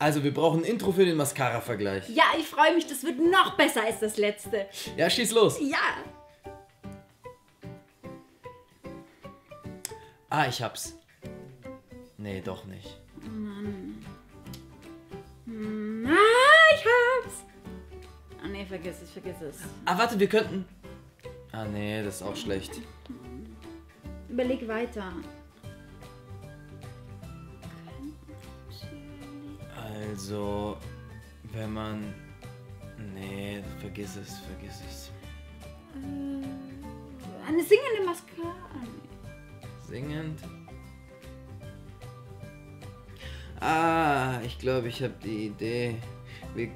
Also, wir brauchen ein Intro für den Mascara-Vergleich. Ja, ich freue mich, das wird noch besser als das letzte. Ja, schieß los. Ja. Ah, ich hab's. Nee, doch nicht. Ah, ich hab's. Ah, nee, vergiss es, vergiss es. Ah, warte, wir könnten. Ah, nee, das ist auch schlecht. Überleg weiter. Also, wenn man. Nee, vergiss es, vergiss es. Eine singende Mascara. Singend. Ah, ich glaube, ich habe die Idee. Wir...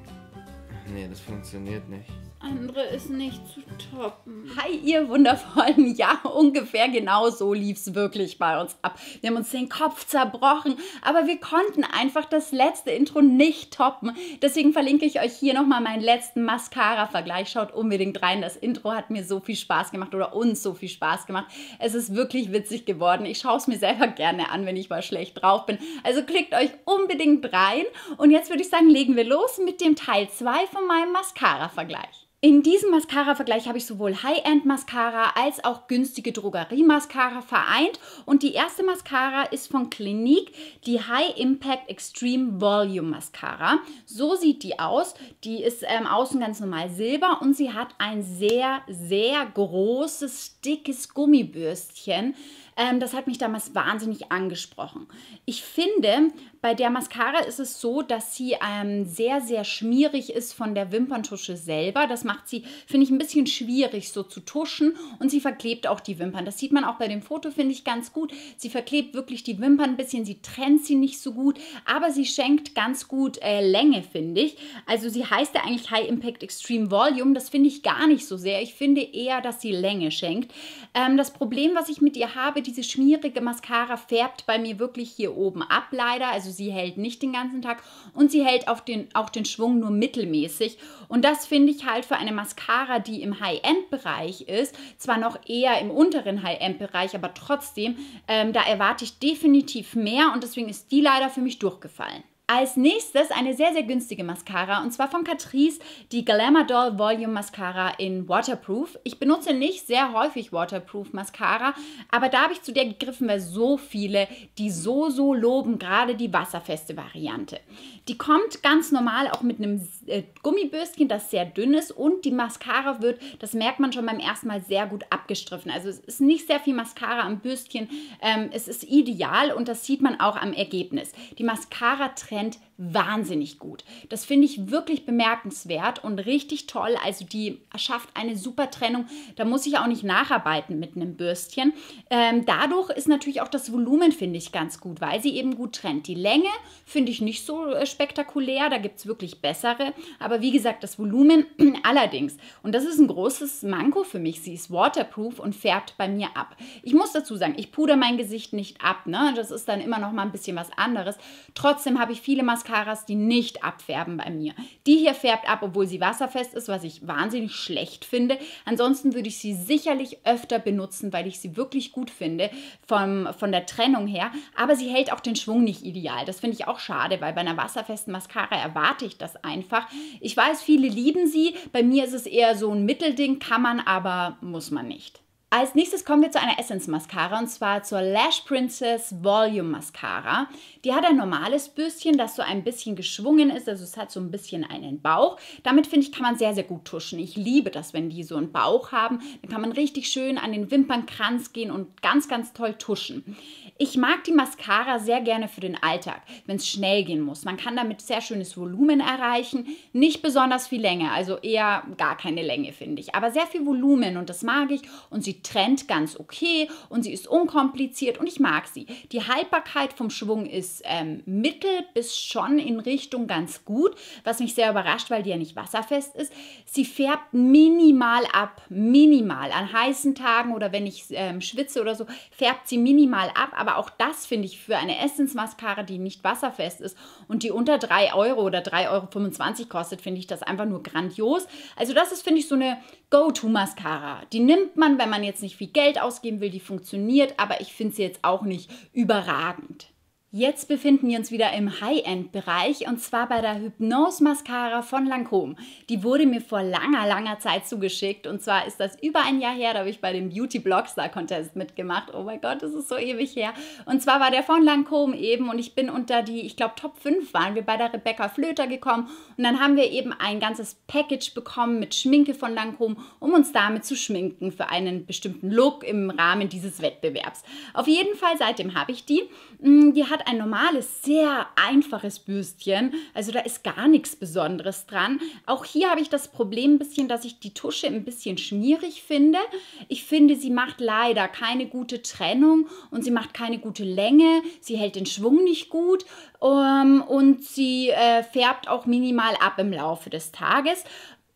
Nee, das funktioniert nicht. Andere ist nicht zu toppen. Hi, ihr Wundervollen. Ja, ungefähr genau so lief es wirklich bei uns ab. Wir haben uns den Kopf zerbrochen, aber wir konnten einfach das letzte Intro nicht toppen. Deswegen verlinke ich euch hier nochmal meinen letzten Mascara-Vergleich. Schaut unbedingt rein. Das Intro hat mir so viel Spaß gemacht oder uns so viel Spaß gemacht. Es ist wirklich witzig geworden. Ich schaue es mir selber gerne an, wenn ich mal schlecht drauf bin. Also klickt euch unbedingt rein. Und jetzt würde ich sagen, legen wir los mit dem Teil 2 von meinem Mascara-Vergleich. In diesem Mascara-Vergleich habe ich sowohl High-End-Mascara als auch günstige Drogerie-Mascara vereint. Und die erste Mascara ist von Clinique, die High Impact Extreme Volume Mascara. So sieht die aus. Die ist ähm, außen ganz normal silber und sie hat ein sehr, sehr großes, dickes Gummibürstchen. Ähm, das hat mich damals wahnsinnig angesprochen. Ich finde, bei der Mascara ist es so, dass sie ähm, sehr, sehr schmierig ist von der Wimperntusche selber. Das macht sie, finde ich, ein bisschen schwierig so zu tuschen und sie verklebt auch die Wimpern. Das sieht man auch bei dem Foto, finde ich, ganz gut. Sie verklebt wirklich die Wimpern ein bisschen, sie trennt sie nicht so gut, aber sie schenkt ganz gut äh, Länge, finde ich. Also sie heißt ja eigentlich High Impact Extreme Volume. Das finde ich gar nicht so sehr. Ich finde eher, dass sie Länge schenkt. Ähm, das Problem, was ich mit ihr habe, diese schmierige Mascara färbt bei mir wirklich hier oben ab, leider. Also sie hält nicht den ganzen Tag und sie hält auch den, auch den Schwung nur mittelmäßig. Und das finde ich halt für eine Mascara, die im High-End-Bereich ist, zwar noch eher im unteren High-End-Bereich, aber trotzdem, ähm, da erwarte ich definitiv mehr und deswegen ist die leider für mich durchgefallen. Als nächstes eine sehr, sehr günstige Mascara und zwar von Catrice, die Glamour Doll Volume Mascara in Waterproof. Ich benutze nicht sehr häufig Waterproof Mascara, aber da habe ich zu der gegriffen, weil so viele die so, so loben, gerade die wasserfeste Variante. Die kommt ganz normal auch mit einem äh, Gummibürstchen, das sehr dünn ist und die Mascara wird, das merkt man schon beim ersten Mal, sehr gut abgestriffen. Also es ist nicht sehr viel Mascara am Bürstchen, ähm, es ist ideal und das sieht man auch am Ergebnis. Die Mascara trennt wahnsinnig gut. Das finde ich wirklich bemerkenswert und richtig toll. Also die schafft eine super Trennung. Da muss ich auch nicht nacharbeiten mit einem Bürstchen. Ähm, dadurch ist natürlich auch das Volumen, finde ich, ganz gut, weil sie eben gut trennt. Die Länge finde ich nicht so äh, spektakulär, da gibt es wirklich bessere. Aber wie gesagt, das Volumen allerdings. Und das ist ein großes Manko für mich. Sie ist waterproof und färbt bei mir ab. Ich muss dazu sagen, ich puder mein Gesicht nicht ab. Ne? Das ist dann immer noch mal ein bisschen was anderes. Trotzdem habe ich viele Masken Mascaras, die nicht abfärben bei mir. Die hier färbt ab, obwohl sie wasserfest ist, was ich wahnsinnig schlecht finde. Ansonsten würde ich sie sicherlich öfter benutzen, weil ich sie wirklich gut finde vom, von der Trennung her. Aber sie hält auch den Schwung nicht ideal. Das finde ich auch schade, weil bei einer wasserfesten Mascara erwarte ich das einfach. Ich weiß, viele lieben sie. Bei mir ist es eher so ein Mittelding, kann man, aber muss man nicht. Als nächstes kommen wir zu einer Essence Mascara und zwar zur Lash Princess Volume Mascara. Die hat ein normales Bürstchen, das so ein bisschen geschwungen ist, also es hat so ein bisschen einen Bauch. Damit finde ich, kann man sehr, sehr gut tuschen. Ich liebe das, wenn die so einen Bauch haben. Dann kann man richtig schön an den Wimpernkranz gehen und ganz, ganz toll tuschen. Ich mag die Mascara sehr gerne für den Alltag, wenn es schnell gehen muss. Man kann damit sehr schönes Volumen erreichen, nicht besonders viel Länge, also eher gar keine Länge, finde ich. Aber sehr viel Volumen und das mag ich und sie trennt ganz okay und sie ist unkompliziert und ich mag sie. Die Haltbarkeit vom Schwung ist ähm, mittel bis schon in Richtung ganz gut, was mich sehr überrascht, weil die ja nicht wasserfest ist. Sie färbt minimal ab, minimal. An heißen Tagen oder wenn ich ähm, schwitze oder so, färbt sie minimal ab, aber auch das finde ich für eine Essence-Mascara, die nicht wasserfest ist und die unter 3 Euro oder 3,25 Euro kostet, finde ich das einfach nur grandios. Also das ist, finde ich, so eine Go-To-Mascara. Die nimmt man, wenn man jetzt nicht viel Geld ausgeben will, die funktioniert, aber ich finde sie jetzt auch nicht überragend. Jetzt befinden wir uns wieder im High-End-Bereich und zwar bei der Hypnose Mascara von Lancôme. Die wurde mir vor langer, langer Zeit zugeschickt und zwar ist das über ein Jahr her, da habe ich bei dem Beauty Blockstar Contest mitgemacht. Oh mein Gott, das ist so ewig her. Und zwar war der von Lancôme eben und ich bin unter die, ich glaube Top 5 waren wir bei der Rebecca Flöter gekommen und dann haben wir eben ein ganzes Package bekommen mit Schminke von Lancôme, um uns damit zu schminken für einen bestimmten Look im Rahmen dieses Wettbewerbs. Auf jeden Fall seitdem habe ich die. Mm, die hat ein normales, sehr einfaches Bürstchen. Also da ist gar nichts Besonderes dran. Auch hier habe ich das Problem ein bisschen, dass ich die Tusche ein bisschen schmierig finde. Ich finde, sie macht leider keine gute Trennung und sie macht keine gute Länge. Sie hält den Schwung nicht gut um, ähm, und sie äh, färbt auch minimal ab im Laufe des Tages.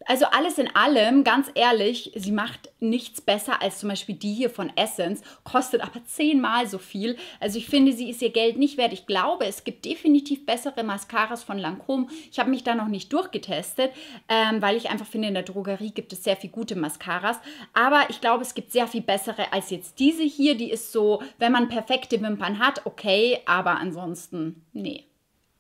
Also alles in allem, ganz ehrlich, sie macht nichts besser als zum Beispiel die hier von Essence, kostet aber zehnmal so viel. Also ich finde, sie ist ihr Geld nicht wert. Ich glaube, es gibt definitiv bessere Mascaras von Lancôme. Ich habe mich da noch nicht durchgetestet, ähm, weil ich einfach finde, in der Drogerie gibt es sehr viel gute Mascaras. Aber ich glaube, es gibt sehr viel bessere als jetzt diese hier. Die ist so, wenn man perfekte Wimpern hat, okay, aber ansonsten, nee.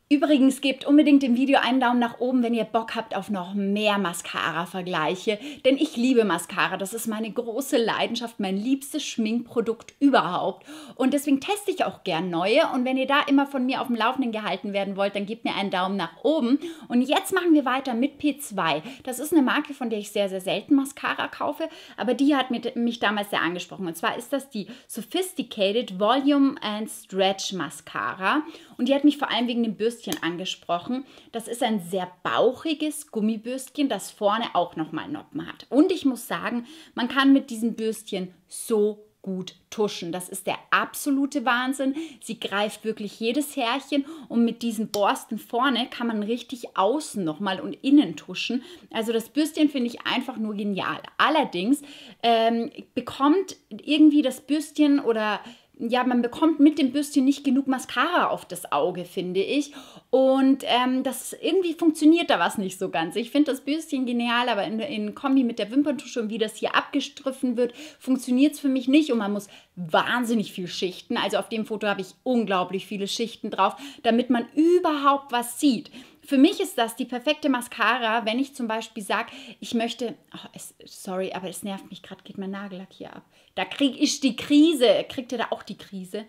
Übrigens, gebt unbedingt dem Video einen Daumen nach oben, wenn ihr Bock habt auf noch mehr Mascara-Vergleiche. Denn ich liebe Mascara. Das ist meine große Leidenschaft, mein liebstes Schminkprodukt überhaupt. Und deswegen teste ich auch gern neue. Und wenn ihr da immer von mir auf dem Laufenden gehalten werden wollt, dann gebt mir einen Daumen nach oben. Und jetzt machen wir weiter mit P2. Das ist eine Marke, von der ich sehr, sehr selten Mascara kaufe. Aber die hat mich damals sehr angesprochen. Und zwar ist das die Sophisticated Volume and Stretch Mascara. Und die hat mich vor allem wegen dem Bürsten Gummibürstchen angesprochen. Das ist ein sehr bauchiges Gummibürstchen, das vorne auch nochmal Noppen hat. Und ich muss sagen, man kann mit diesem Bürstchen so gut tuschen. Das ist der absolute Wahnsinn. Sie greift wirklich jedes Härchen und mit diesen Borsten vorne kann man richtig außen nochmal und innen tuschen. Also das Bürstchen finde ich einfach nur genial. Allerdings ähm, bekommt irgendwie das Bürstchen oder ja, man bekommt mit dem Bürstchen nicht genug Mascara auf das Auge, finde ich. Und ähm, das irgendwie funktioniert da was nicht so ganz. Ich finde das Bürstchen genial, aber in, in Kombi mit der Wimperntusche und wie das hier abgestriffen wird, funktioniert es für mich nicht. Und man muss wahnsinnig viel schichten. Also auf dem Foto habe ich unglaublich viele Schichten drauf, damit man überhaupt was sieht. Für mich ist das die perfekte Mascara, wenn ich zum Beispiel sage, ich möchte, oh, es, sorry, aber es nervt mich gerade, geht mein Nagellack hier ab. Da kriege ich die Krise. Kriegt ihr da auch die Krise?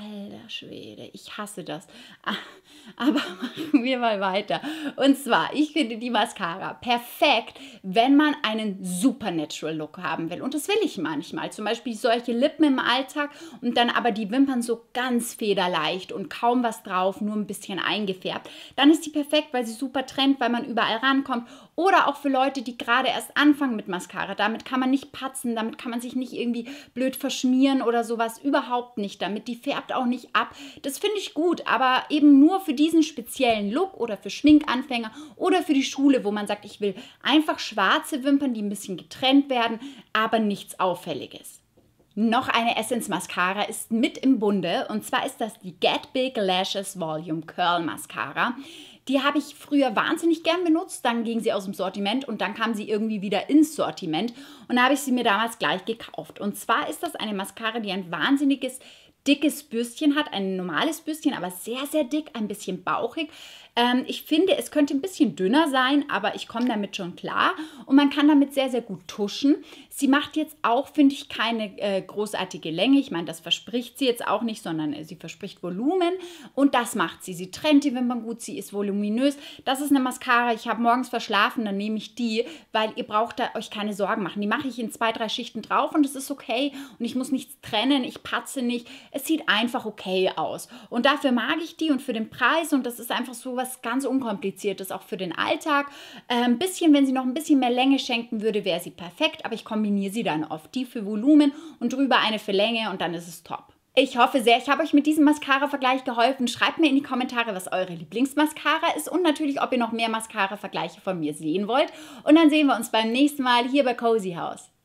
Alter Schwede, ich hasse das. Aber machen wir mal weiter. Und zwar, ich finde die Mascara perfekt, wenn man einen Supernatural Look haben will. Und das will ich manchmal. Zum Beispiel solche Lippen im Alltag und dann aber die Wimpern so ganz federleicht und kaum was drauf, nur ein bisschen eingefärbt. Dann ist die perfekt, weil sie super trennt, weil man überall rankommt. Oder auch für Leute, die gerade erst anfangen mit Mascara. Damit kann man nicht patzen, damit kann man sich nicht irgendwie blöd verschmieren oder sowas. Überhaupt nicht. Damit die färbt färbt auch nicht ab. Das finde ich gut, aber eben nur für diesen speziellen Look oder für Schminkanfänger oder für die Schule, wo man sagt, ich will einfach schwarze Wimpern, die ein bisschen getrennt werden, aber nichts Auffälliges. Noch eine Essence Mascara ist mit im Bunde und zwar ist das die Get Big Lashes Volume Curl Mascara. Die habe ich früher wahnsinnig gern benutzt, dann ging sie aus dem Sortiment und dann kam sie irgendwie wieder ins Sortiment und da habe ich sie mir damals gleich gekauft. Und zwar ist das eine Mascara, die ein wahnsinniges dickes Bürstchen hat, ein normales Bürstchen, aber sehr, sehr dick, ein bisschen bauchig. Ähm, ich finde, es könnte ein bisschen dünner sein, aber ich komme damit schon klar. Und man kann damit sehr, sehr gut tuschen. Sie macht jetzt auch, finde ich, keine äh, großartige Länge. Ich meine, das verspricht sie jetzt auch nicht, sondern äh, sie verspricht Volumen. Und das macht sie. Sie trennt die Wimpern gut, sie ist voluminös. Das ist eine Mascara, ich habe morgens verschlafen, dann nehme ich die, weil ihr braucht da euch keine Sorgen machen. Die mache ich in zwei, drei Schichten drauf und es ist okay. Und ich muss nichts trennen, ich patze nicht. Sieht einfach okay aus. Und dafür mag ich die und für den Preis. Und das ist einfach so was was ganz Unkompliziertes, auch für den Alltag. Äh, ein bisschen, wenn sie noch ein bisschen mehr Länge schenken würde, wäre sie perfekt, aber ich kombiniere sie dann oft. Die für Volumen und drüber eine für Länge und dann ist es top. Ich hoffe sehr, ich habe euch mit diesem Mascara-Vergleich geholfen. Schreibt mir in die Kommentare, was eure Lieblingsmascara ist und natürlich, ob ihr noch mehr Mascara-Vergleiche von mir sehen wollt. Und dann sehen wir uns beim nächsten Mal hier bei Cozy House.